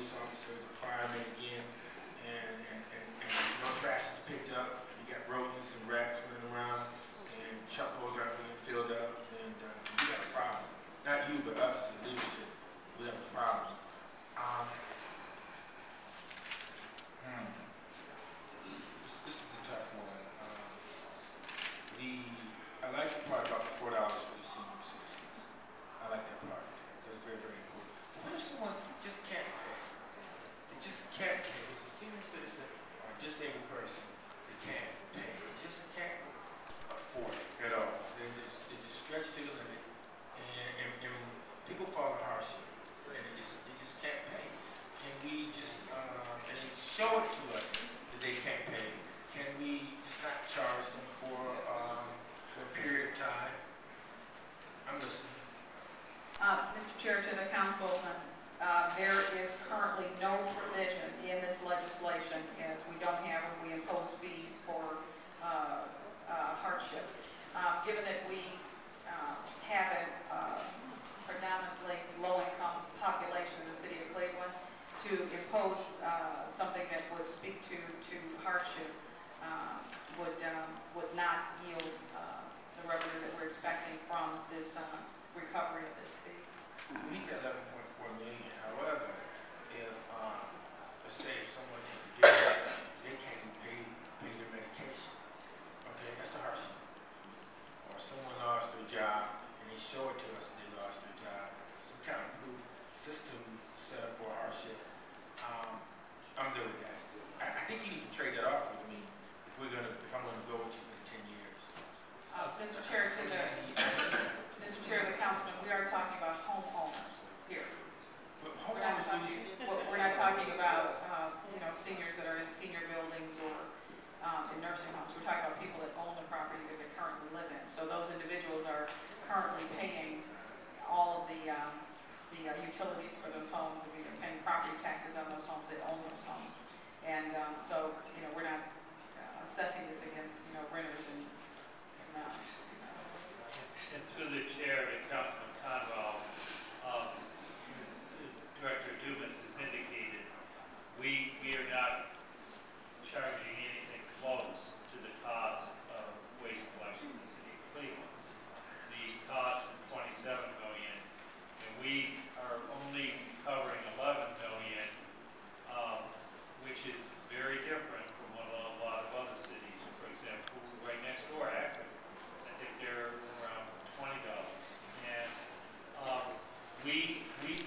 police officers a firemen again, and, and, and, and no trash is picked up. Disabled person. They can't pay. They just can't afford it at all. They just, they just stretch to the limit. And, and, and people fall in hardship. And they just, they just can't pay. Can we just, and they show it to us that they can't pay. Can we just not charge them for, um, for a period of time? I'm listening. Uh, Mr. Chair, to the council, uh, there is currently no provision in this legislation, as we don't have when we impose fees for uh, uh, hardship. Uh, Given that we uh, have a uh, predominantly low-income population in the city of Cleveland, to impose uh, something that would speak to, to hardship uh, would, um, would not yield uh, the revenue that we're expecting from this uh, recovery of this fee. We four million, however, if, um, let's say if someone can predict that they can't even pay, pay their medication, okay, that's a hardship. Or someone lost their job and they show it to us they lost their job, some kind of proof system set up for hardship, um, I'm good with that. I, I think you need to trade that off with me if we're gonna, if I'm gonna go with you for the ten years. Uh, Mr. Chair, to the, I need- I Mr. Chair, the councilman, we are talking about homeowners here. But We're not talking, we're- we're not talking about, uh, you know, seniors that are in senior buildings or um, in nursing homes. We're talking about people that own the property that they currently live in. So those individuals are currently paying all of the, um, the uh, utilities for those homes, and they're paying property taxes on those homes, they own those homes. And um, so, you know, we're not uh, assessing this against, you know, renters and, and, And through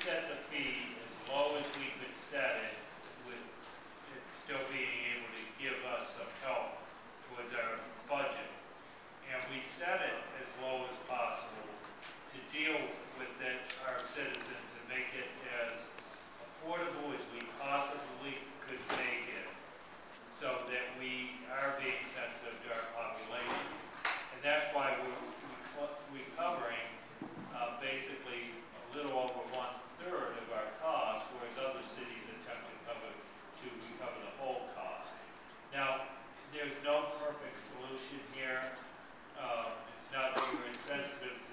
set the fee as low as we could set it with it still being able to give us some help towards our budget. And we set it as low as possible to deal with it, our citizens solution here. Um, it's not that we were insensitive to